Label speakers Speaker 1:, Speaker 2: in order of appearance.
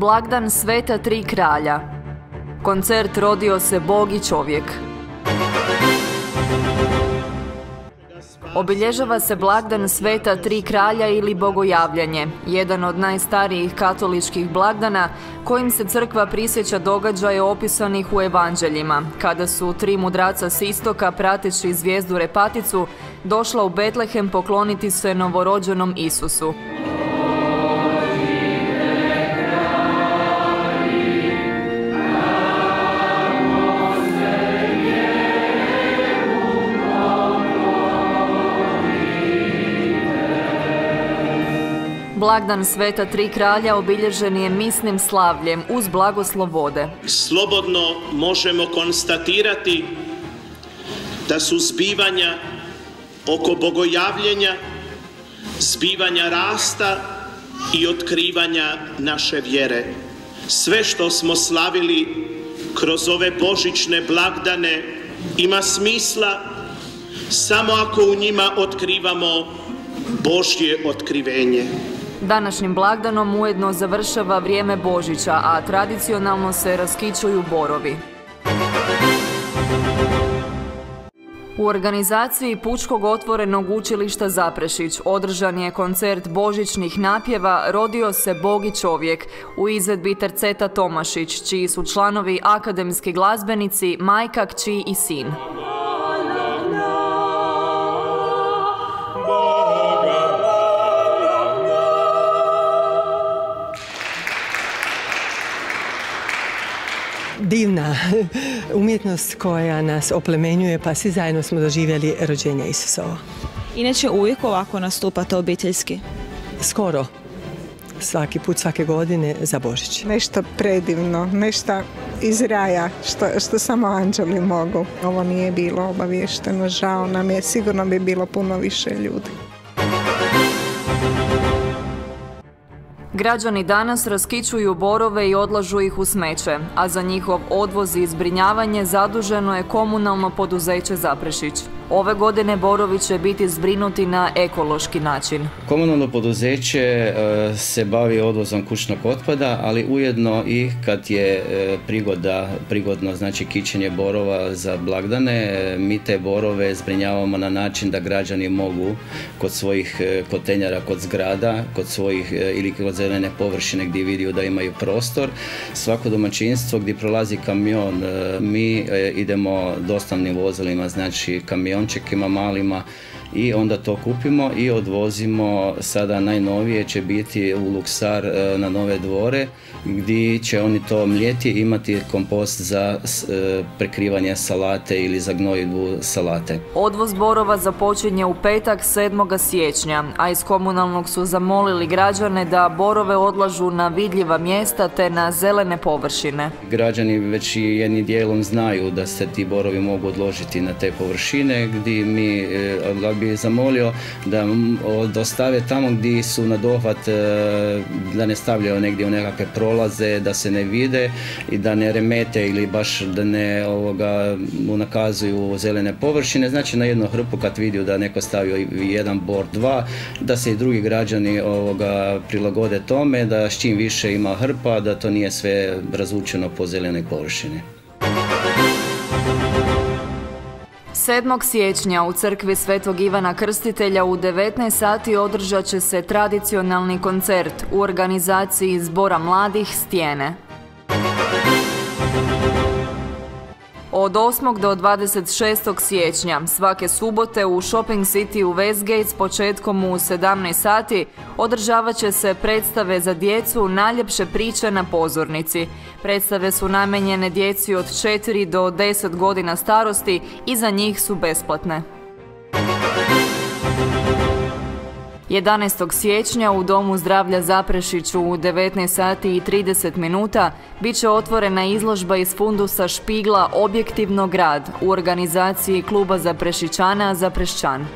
Speaker 1: Blagdan Sveta Tri Kralja. Koncert Rodio se Bog i čovjek. Obilježava se blagdan Sveta Tri Kralja ili Bogojavljanje, jedan od najstarijih katoličkih blagdana kojim se crkva prisjeća događaje opisanih u evanđeljima, kada su tri mudraca s istoka prateći zvijezdu Repaticu došla u Betlehem pokloniti se novorođenom Isusu. Blagdan Sveta Tri Kralja obilježen je misnim slavljem uz blagoslov vode.
Speaker 2: Slobodno možemo konstatirati da su zbivanja oko bogojavljenja, zbivanja rasta i otkrivanja naše vjere. Sve što smo slavili kroz ove božićne blagdane ima smisla samo ako u njima otkrivamo Božje otkrivenje.
Speaker 1: Današnjim blagdanom ujedno završava vrijeme Božića, a tradicionalno se raskičuju borovi. U organizaciji Pučkog otvorenog učilišta Zaprešić održan je koncert božićnih napjeva Rodio se Bog i čovjek u izvedbi Terceta Tomašić, čiji su članovi akademski glazbenici Majka, Kći i Sin.
Speaker 3: Divna umjetnost koja nas oplemenjuje, pa svi zajedno smo doživjeli rođenje Isusova.
Speaker 4: Inače uvijek ovako nastupate obiteljski?
Speaker 3: Skoro. Svaki put, svake godine za Božić.
Speaker 5: Nešto predivno, nešto iz raja, što, što samo anđeli mogu. Ovo nije bilo obavješteno, žao nam je, sigurno bi bilo puno više ljudi.
Speaker 1: Građani danas raskičuju borove i odlažu ih u smeće, a za njihov odvoz i zbrinjavanje zaduženo je komunalno poduzeće Zaprešić. Ove godine borovi će biti zbrinuti na ekološki način.
Speaker 6: Komunalno poduzeće e, se bavi odvozom kućnog otpada, ali ujedno i kad je e, prigoda, prigodno znači kićenje borova za blagdane, mi te borove zbrinjavamo na način da građani mogu kod svojih e, kotenjara, kod zgrada, kod svojih ili kod zelene površine gdje vidio da imaju prostor, svako domaćinstvo gdje prolazi kamion, mi idemo dostavnim vozilima, znači kamion kamiončekima malima i onda to kupimo i odvozimo sada najnovije će biti u Luksar e, na nove dvore gdje će oni to mljeti imati kompost za e, prekrivanje salate ili za gnojidbu salate.
Speaker 1: Odvoz borova započinje u petak 7. siječnja, a iz komunalnog su zamolili građane da borove odlažu na vidljiva mjesta te na zelene površine.
Speaker 6: Građani već i jednim dijelom znaju da se ti borovi mogu odložiti na te površine gdje mi e, bi zamolio da dostave tamo gdje su na dohvat e, da ne stavljaju negdje u nekakve prolaze, da se ne vide i da ne remete ili baš da ne ovoga, nakazuju zelene površine. Znači na jednu hrpu kad vidio da neko stavio jedan bord dva, da se i drugi građani ovoga prilagode tome, da s čim više ima hrpa, da to nije sve razvučeno po zelenoj površini.
Speaker 1: 7. siječnja u crkvi Svetog Ivana Krstitelja u 19 sati održat će se tradicionalni koncert u organizaciji Zbora mladih Stijene. Od 8. do 26. siječnja svake subote u Shopping City u Westgate s početkom u 17 sati održavat će se predstave za djecu najljepše priče na pozornici. Predstave su namenjene djeci od 4 do 10 godina starosti i za njih su besplatne. 11. siječnja u Domu zdravlja Zaprešiću u 19 sati i 30 minuta bit će otvorena izložba iz fundusa Špigla Objektivno grad u organizaciji Kluba Zaprešićana Zaprešćan.